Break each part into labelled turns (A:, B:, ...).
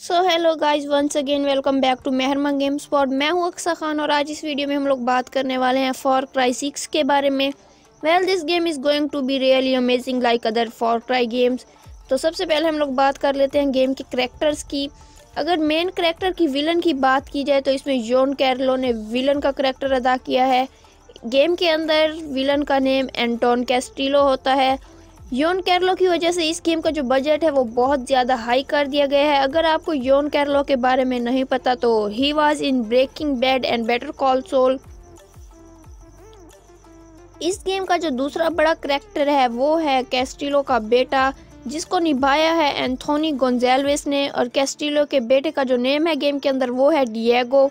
A: So hello guys once again welcome back to Mehrma game spot मैं हूँ अक्सा खान और आज इस वीडियो में हम लोग बात करने वाले हैं फॉर क्राई सिक्स के बारे में। Well this game is going to be really amazing like other Far Cry games तो सबसे पहले हम लोग बात कर लेते हैं गेम के करेक्टर्स की। अगर मेन करेक्टर की विलन की बात की जाए तो इसमें जोन कैरलो ने विलन का करेक्टर अदा किया है। गेम के अंदर विलन का नेम एंटोन कैस्टिलो होता है। योन कैरलो की वजह से इस गेम का जो बजट है वो बहुत ज़्यादा हाई कर दिया गया है। अगर आपको योन कैरलो के बारे में नहीं पता तो he was in Breaking Bad and Better Call Saul इस गेम का जो दूसरा बड़ा करेक्टर है, वो है कैस्टिलो का बेटा, जिसको निभाया है एंथोनी गोंजेलवेस ने, और कैस्टिलो के बेटे का जो नेम है गेम के अंदर, वो है डिएगो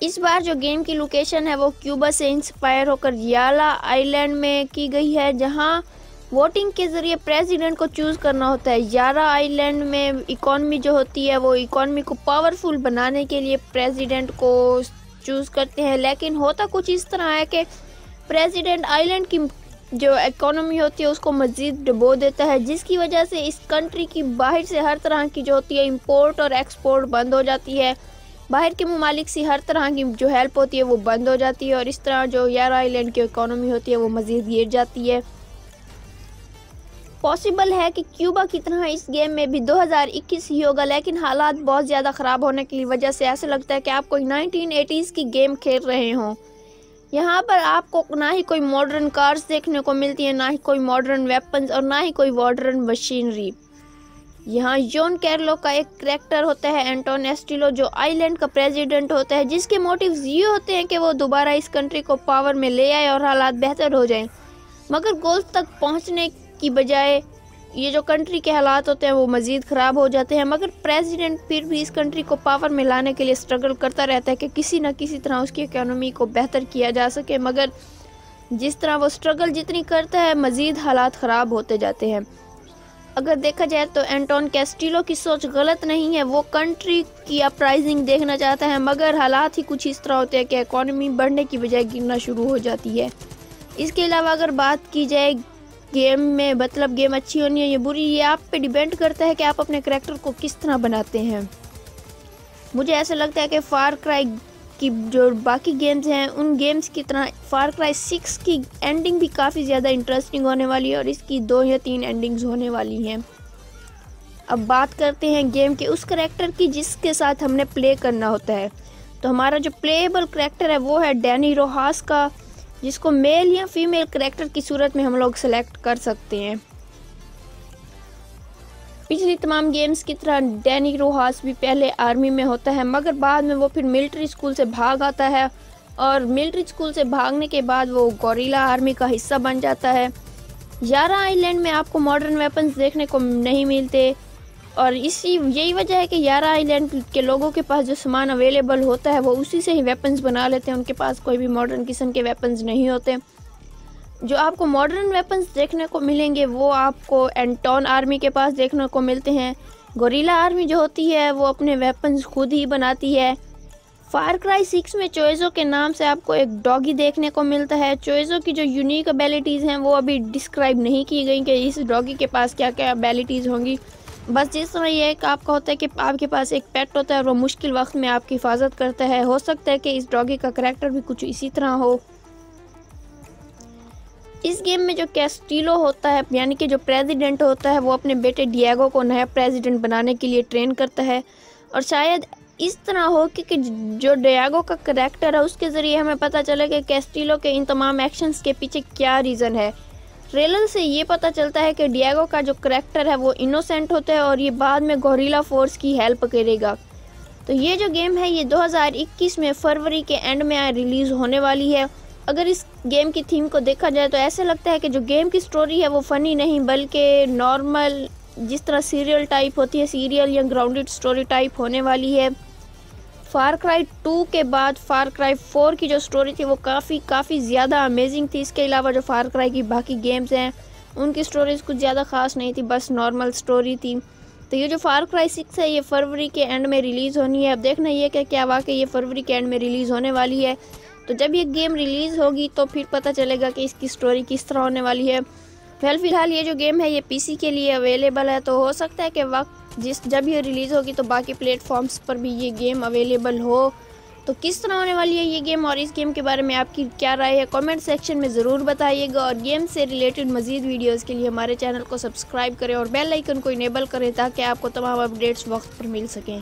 A: इस बार जो गेम की लोकेशन है, वो क्यूबा से इंस्पायर होकर याला आइलैंड में की गई है, जहाँ वोटिंग के ज़रिए प्रेसिडेंट को चूज़ करना होता है। यारा आइलैंड में इकॉनमी जो होती है, वो इकॉनमी को पावरफुल बनाने के लिए प्रेसिडेंट को चूज़ करते हैं। लेकिन होता कुछ इस तरह है कि प्रेसिडेंट आइलैंड की जो इकोनॉमी होती है, उसको मज़ीद डबो देता है, जिसकी वजह से इस कंट्री की बाहर से हर तरह की जो होती है इम्पोर्ट और एक्सपोर्ट बंद हो जाती है। बाहर के ममालिक से हर तरह की जो हेल्प होती है, वो बंद हो जाती है और इस तरह जो यार आइलैंड की इकोनॉमी होती है, वो मज़ीद गिर जाती है। पॉसिबल है कि क्यूबा की तरह इस गेम में भी 2021 ही होगा, लेकिन हालात बहुत ज़्यादा ख़राब होने की वजह से ऐसा लगता है कि आप कोई 1980s की गेम खेल रहे हों। यहाँ पर आपको ना ही कोई मॉडर्न कार्स देखने को मिलती है, ना ही कोई मॉडर्न वेपन्स और ना ही कोई मॉडर्न मशीनरी यहाँ जोन कैरलो का एक करेक्टर होता है एंटोन एस्टिलो जो आइलैंड का प्रेसिडेंट होता है, जिसके मोटिव्स ये होते हैं कि वो दोबारा इस कंट्री को पावर में ले आए और हालात बेहतर हो जाएँ। मगर गोल्फ तक पहुँचने की बजाय ये जो कंट्री के हालात होते हैं, वो मज़ीद ख़राब हो जाते हैं। मगर प्रेसिडेंट फिर भी इस कंट्री को पावर में लाने के लिए स्ट्रगल करता रहता है कि किसी न किसी तरह उसकी इकोनॉमी को बेहतर किया जा सके। मगर जिस तरह वो स्ट्रगल जितनी करता है, मज़ीद हालात ख़राब होते जाते हैं। अगर देखा जाए तो एंटोन कैस्टिलो की सोच गलत नहीं है। वो कंट्री की अपराइजिंग देखना चाहता है, मगर हालात ही कुछ इस तरह होते हैं कि इकोनॉमी बढ़ने की बजाय गिरना शुरू हो जाती है। इसके अलावा अगर बात की जाए गेम में मतलब गेम अच्छी होनी है, या बुरी, ये आप पे डिपेंड करता है कि आप अपने करेक्टर को किस तरह बनाते हैं। मुझे ऐसा लगता है कि फार क्राई की जो बाकी गेम्स हैं, उन गेम्स की तरह फार क्राई सिक्स की एंडिंग भी काफ़ी ज़्यादा इंटरेस्टिंग होने वाली है और इसकी दो या तीन एंडिंग्स होने वाली हैं। अब बात करते हैं गेम के उस करेक्टर की जिसके साथ हमने प्ले करना होता है। तो हमारा जो प्लेएबल करेक्टर है, वो है डैनी रोहास का जिसको मेल या फीमेल करेक्टर की सूरत में हम लोग सेलेक्ट कर सकते हैं। पिछली तमाम गेम्स की तरह डैनी रोहास भी पहले आर्मी में होता है, मगर बाद में वो फिर मिलिट्री स्कूल से भाग आता है और मिलिट्री स्कूल से भागने के बाद वो गोरीला आर्मी का हिस्सा बन जाता है। यारा आइलैंड में आपको मॉडर्न वेपन्स देखने को नहीं मिलते और इसी, यही वजह है कि यारा आइलैंड के लोगों के पास जो सामान अवेलेबल होता है, वो उसी से ही वेपन्स बना लेते हैं। उनके पास कोई भी मॉडर्न किस्म के वेपन्स नहीं होते। जो आपको मॉडर्न वेपन्स देखने को मिलेंगे, वो आपको एंटोन आर्मी के पास देखने को मिलते हैं। गोरीला आर्मी जो होती है, वो अपने वेपन्स खुद ही बनाती है। फायर क्राई सिक्स में चोइज़ो के नाम से आपको एक डॉगी देखने को मिलता है। चोइज़ो की जो यूनिक एबिलिटीज़ हैं, वो अभी डिस्क्राइब नहीं की गई कि इस डॉगी के पास क्या क्या एबिलिटीज़ होंगी। बस जिस तरह ये एक आपका होता है कि आपके पास एक पेट होता है और वो मुश्किल वक्त में आपकी हिफाजत करता है। हो सकता है कि इस डॉगी का करेक्टर भी कुछ इसी तरह हो। इस गेम में जो कैस्टिलो होता है यानी कि जो प्रेसिडेंट होता है वो अपने बेटे डिएगो को नया प्रेसिडेंट बनाने के लिए ट्रेन करता है। और शायद इस तरह हो कि, कि जो डियागो का करेक्टर है उसके ज़रिए हमें पता चले कि कैस्टिलो के इन तमाम एक्शंस के पीछे क्या रीज़न है। ट्रेलर से ये पता चलता है कि डियागो का जो करेक्टर है वो इनोसेंट होता है और ये बाद में गोरीला फोर्स की हेल्प करेगा। तो ये जो गेम है, ये 2021 में फरवरी के एंड में रिलीज़ होने वाली है। अगर इस गेम की थीम को देखा जाए तो ऐसे लगता है कि जो गेम की स्टोरी है वो फ़नी नहीं, बल्कि नॉर्मल जिस तरह सीरियल टाइप होती है सीरियल या ग्राउंडेड स्टोरी टाइप होने वाली है। फार क्राई टू के बाद फार क्राई फोर की जो स्टोरी थी वो काफ़ी काफ़ी ज़्यादा अमेजिंग थी। इसके अलावा जो फार क्राई की बाकी गेम्स हैं, उनकी स्टोरीज कुछ ज़्यादा ख़ास नहीं थी, बस नॉर्मल स्टोरी थी। तो ये जो फार क्राई सिक्स है, ये फरवरी के एंड में रिलीज़ होनी है। अब देखना ये कि क्या वाकई ये फरवरी के एंड में रिलीज़ होने वाली है। तो जब ये गेम रिलीज़ होगी तो फिर पता चलेगा कि इसकी स्टोरी किस तरह होने वाली है। फ़िलहाल फ़िलहाल ये जो गेम है, ये पीसी के लिए अवेलेबल है तो हो सकता है कि वक्त जिस, जब ये रिलीज़ होगी तो बाकी प्लेटफॉर्म्स पर भी ये गेम अवेलेबल हो। तो किस तरह होने वाली है ये गेम और इस गेम के बारे में आपकी क्या राय है कमेंट सेक्शन में ज़रूर बताइएगा। और गेम से रिलेटेड मजीद वीडियोस के लिए हमारे चैनल को सब्सक्राइब करें और बेल आइकन को इनेबल करें, ताकि आपको तमाम अपडेट्स वक्त पर मिल सकें।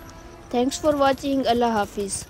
A: थैंक्स फॉर वॉचिंग अल्लाह हाफिज़।